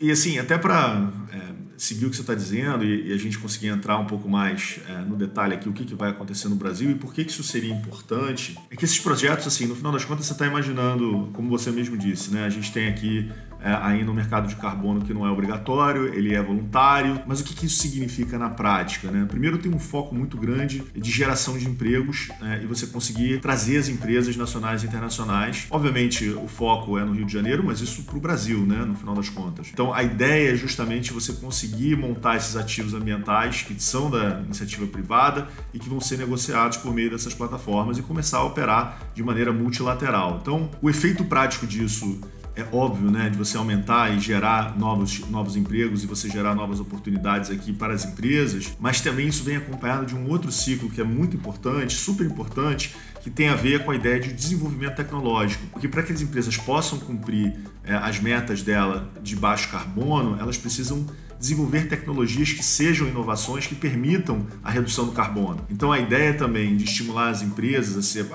E assim, até para é, seguir o que você está dizendo e, e, a gente conseguir entrar um pouco mais é, no detalhe aqui, o que, que vai acontecer no Brasil e por que, que isso seria importante, é que esses projetos, assim, no final das contas, você está imaginando, como você mesmo disse, né? A gente tem aqui é, ainda um mercado de carbono que não é obrigatório, ele é voluntário. Mas o que, que isso significa na prática? Né? Primeiro, tem um foco muito grande de geração de empregos é, e você conseguir trazer as empresas nacionais e internacionais. Obviamente, o foco é no Rio de Janeiro, mas isso para o Brasil, né? no final das contas. Então, a ideia é justamente você conseguir montar esses ativos ambientais que são da iniciativa privada e que vão ser negociados por meio dessas plataformas e começar a operar de maneira multilateral. Então, o efeito prático disso é óbvio, né, de você aumentar e gerar novos, novos empregos e você gerar novas oportunidades aqui para as empresas, mas também isso vem acompanhado de um outro ciclo que é muito importante, super importante, que tem a ver com a ideia de desenvolvimento tecnológico. Porque para que as empresas possam cumprir é, as metas dela de baixo carbono, elas precisam desenvolver tecnologias que sejam inovações que permitam a redução do carbono. Então a ideia também de estimular as empresas a ser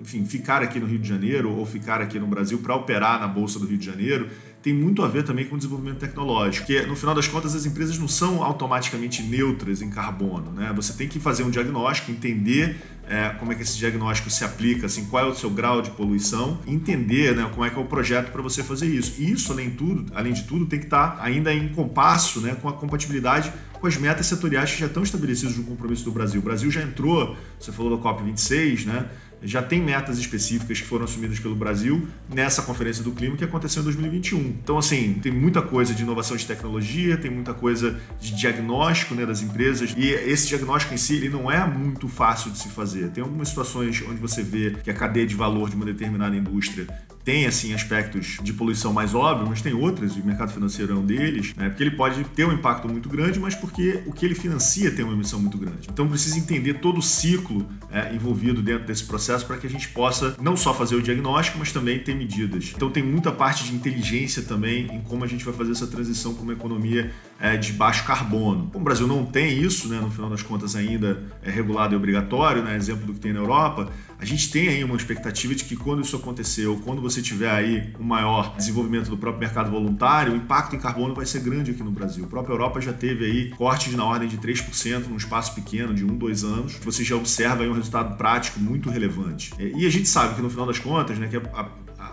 enfim, ficar aqui no Rio de Janeiro ou ficar aqui no Brasil para operar na Bolsa do Rio de Janeiro tem muito a ver também com o desenvolvimento tecnológico, que no final das contas as empresas não são automaticamente neutras em carbono, né? Você tem que fazer um diagnóstico, entender é, como é que esse diagnóstico se aplica, assim, qual é o seu grau de poluição, entender né, como é que é o projeto para você fazer isso. E isso, além tudo, além de tudo, tem que estar tá ainda em compasso né, com a compatibilidade com as metas setoriais que já estão estabelecidas no compromisso do Brasil. O Brasil já entrou, você falou da COP26, né? Já tem metas específicas que foram assumidas pelo Brasil nessa Conferência do Clima que aconteceu em 2021. Então, assim, tem muita coisa de inovação de tecnologia, tem muita coisa de diagnóstico né, das empresas, e esse diagnóstico em si ele não é muito fácil de se fazer. Tem algumas situações onde você vê que a cadeia de valor de uma determinada indústria tem assim aspectos de poluição mais óbvios, mas tem outras, e o mercado financeiro é um deles, né? porque ele pode ter um impacto muito grande, mas porque o que ele financia tem uma emissão muito grande. Então precisa entender todo o ciclo é, envolvido dentro desse processo para que a gente possa não só fazer o diagnóstico, mas também ter medidas. Então tem muita parte de inteligência também em como a gente vai fazer essa transição para uma economia é, de baixo carbono. Como o Brasil não tem isso, né, no final das contas ainda é regulado e obrigatório, né, exemplo do que tem na Europa, a gente tem aí uma expectativa de que quando isso acontecer ou quando você tiver aí um maior desenvolvimento do próprio mercado voluntário, o impacto em carbono vai ser grande aqui no Brasil. A própria Europa já teve aí cortes na ordem de 3% num espaço pequeno de um, dois anos. Você já observa aí um resultado prático muito relevante. E a gente sabe que no final das contas, né, que a,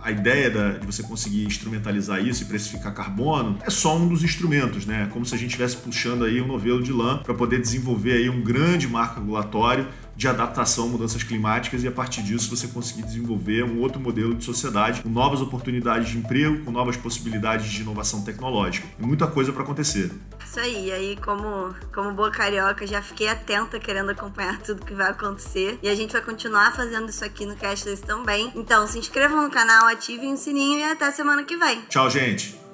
a ideia da, de você conseguir instrumentalizar isso e precificar carbono é só um dos instrumentos, né? Como se a gente estivesse puxando aí um novelo de lã para poder desenvolver aí um grande marco regulatório de adaptação a mudanças climáticas e a partir disso você conseguir desenvolver um outro modelo de sociedade com novas oportunidades de emprego, com novas possibilidades de inovação tecnológica. E muita coisa para acontecer. Isso aí, aí como, como boa carioca, já fiquei atenta querendo acompanhar tudo que vai acontecer. E a gente vai continuar fazendo isso aqui no Cashless também. Então se inscrevam no canal, ativem o sininho e até semana que vem. Tchau, gente!